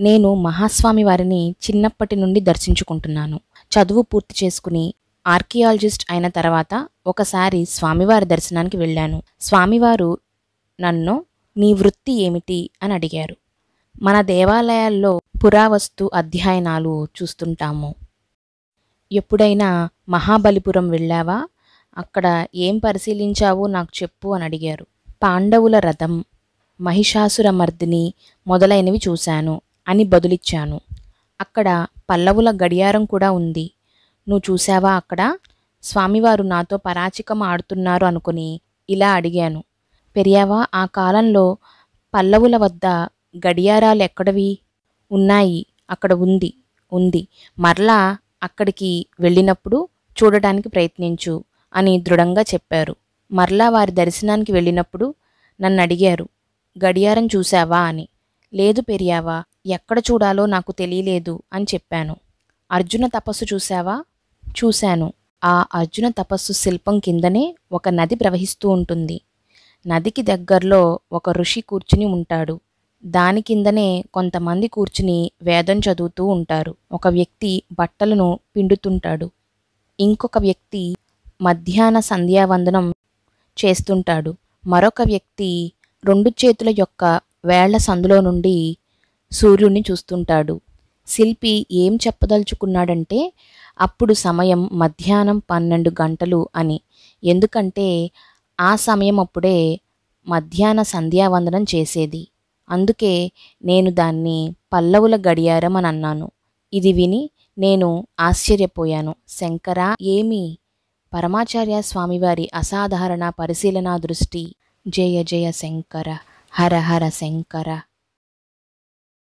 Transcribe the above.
నేను మహాస్వామి వారిని చిన్నప్పటి నుండి దర్శించుకుంటున్నాను. చదువు పూర్తి చేసుకుని ఆర్కియాలజిస్ట్ అయిన తర్వాత ఒకసారి స్వామివారి దర్శనానికి వెళ్ళాను. స్వామివారు నన్ను నీ వృత్తి ఏమిటి? అని అడిగారు. మన దేవాలయాల్లో పురావస్తు అధ్యయనాలు చూస్తుంటాము. ఎప్పుడైనా మహాబలిపురం వెళ్ళావా? అక్కడ ఏం పరిశీలించావో నాకు చెప్పు అని అడిగారు. పాండవుల రథం మహిషాసురమర్దిని మొదలైనవి చూశాను. అని బదులిచ్చాను. అక్కడ పల్లవుల గడియారం కూడా ఉంది. నువ్వు చూసావా అక్కడ? స్వామివారు నాతో పరాచికం ఆడుతున్నారు అనుకుని ఇలా అడిగాను. పెరియావా ఆ కాలంలో పల్లవుల వద్ద గడియారాలు ఎక్కడవి? ఉన్నాయి అక్కడ ఉంది ఉంది. మరలా అక్కడికి వెళ్ళినప్పుడు చూడటానికి ప్రయత్నించు అని దృఢంగా చెప్పారు. మరలా వారి దర్శనానికి వెళ్ళినప్పుడు నన్ను అడిగారు గడియారం చూసావా అని. లేదు పెరియావా ఎక్కడ చూడాలో నాకు తెలియలేదు అని చెప్పాను. అర్జున తపస్సు చూశావా? చూశాను. ఆ అర్జున తపస్సు శిల్పం కిందనే ఒక నది ప్రవహిస్తూ ఉంటుంది. నదికి దగ్గరలో ఒక ఋషి కూర్చుని ఉంటాడు. దాని కిందనే కొంతమంది కూర్చుని వేదం చదువుతూ ఉంటారు. ఒక వ్యక్తి బట్టలను పిండుతుంటాడు. ఇంకొక వ్యక్తి మధ్యాహ్న సంధ్యావందనం చేస్తుంటాడు. మరొక వ్యక్తి రెండు చేతుల యొక్క వేళ్ళ సందులో నుండి సూర్యుడిని చూస్తుంటాడు. శిల్పి ఏం చెప్పదలుచుకున్నాడంటే అప్పుడు సమయం మధ్యాహ్నం పన్నెండు గంటలు అని. ఎందుకంటే ఆ సమయం అప్పుడే మధ్యాహ్న సంధ్యావందనం చేసేది. అందుకే నేను దాన్ని పల్లవుల గడియారం అని అన్నాను. ఇది విని నేను ఆశ్చర్యపోయాను. శంకర ఏమి? పరమాచార్య స్వామివారి అసాధారణ పరిశీలనా దృష్టి. జయ జయ శంకర. Hara Hara Senkara.